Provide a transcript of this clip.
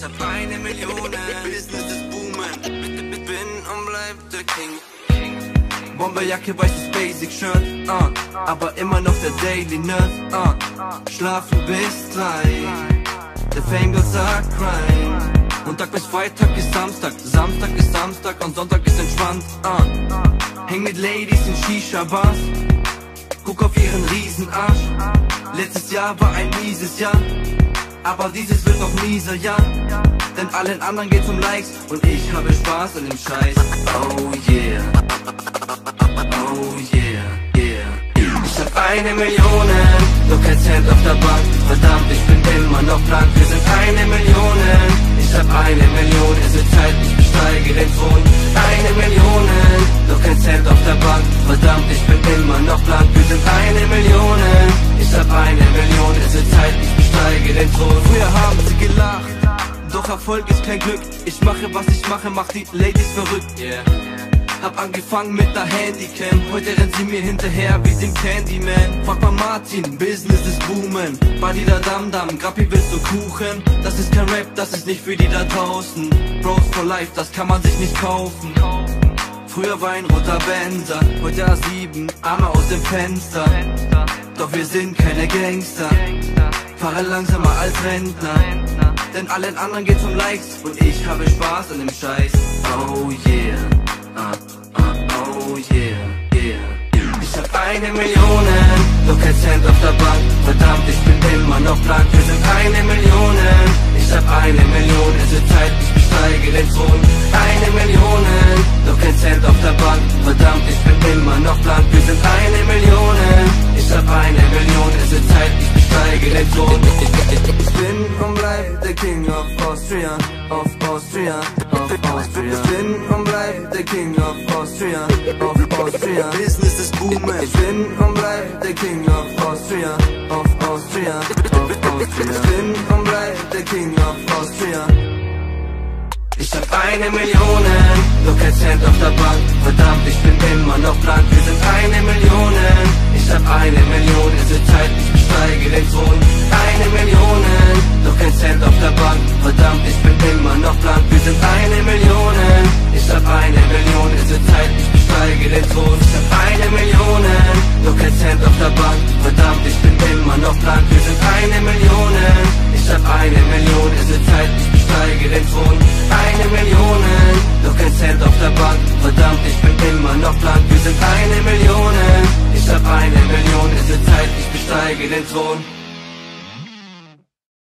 Ich hab eine Million, Business ist boomen. Bin und bleib der King. Bomberjacke, weißes Basic-Shirt, uh, aber immer noch der Daily Nerd, uh, schlafen bis drei, der Fame Girl sagt grind. Montag bis Freitag ist Samstag, Samstag ist Samstag und Sonntag ist entspannt, uh, häng mit Ladies in Shisha-Bars, guck auf ihren Riesenarsch, letztes Jahr war ein mieses Jahr, aber dieses wird noch mieser, ja. Denn allen anderen geht's um Likes und ich habe Spaß an dem Scheiß. Oh yeah. Oh yeah, yeah. Ich hab eine Million, nur kein Cent auf der Bank. Verdammt, ich bin immer noch blank. Wir sind eine Million. Ich hab eine Million, es wird Zeit, ich besteige den Thron. Eine Million, nur kein Cent auf der Bank. Verdammt, ich bin immer noch blank. Wir sind eine Million. Ich hab eine Million, es wird Zeit, ich besteige den Thron. Früher haben sie gelacht. Doch Erfolg ist kein Glück. Ich mache, was ich mache, mach die Ladies verrückt. Yeah. Hab angefangen mit der Handycam. Heute rennt sie mir hinterher wie dem Candyman. Frag mal Martin, Business ist boomen. Badi da Dam Dam, Grappi willst du Kuchen? Das ist kein Rap, das ist nicht für die da draußen. Bros for life, das kann man sich nicht kaufen. Früher war ein roter Benzer, heute A7, Arme aus dem Fenster. Doch wir sind keine Gangster. Fahre langsamer als Rentner. Denn allen anderen geht's um Likes und ich habe Spaß an dem Scheiß. Oh yeah, ah, ah, oh yeah, yeah. Ich hab eine Million, doch kein Cent auf der Bank. Verdammt, ich bin immer noch blank. Wir sind eine Million. Ich hab eine Million, es wird Zeit, ich besteige den Thron. Eine Million, doch kein Cent auf der Bank. Verdammt, ich bin immer noch blank. Wir sind eine Million. Ich hab eine Million, ich den Thron. Ich bin und bleib der King of Austria, of Austria, of Austria. Ich bin und bleib der King of Austria, of Austria. Business ist booming. Ich bin und bleib der King of Austria, of Austria, of Austria. Ich bin und bleib der King of Austria. Ich hab eine Million, nur kein Cent auf der Bank. Verdammt, ich bin immer noch blank. Wir sind eine Million. Ich hab blank. Wir sind eine Million. Ich hab eine Million, es wird Zeit, ich besteige den Thron. Eine Million, doch kein Cent auf der Bank. Verdammt, ich bin immer noch blank. Wir sind eine Million. Ich hab eine Million, es wird Zeit, ich besteige den Thron.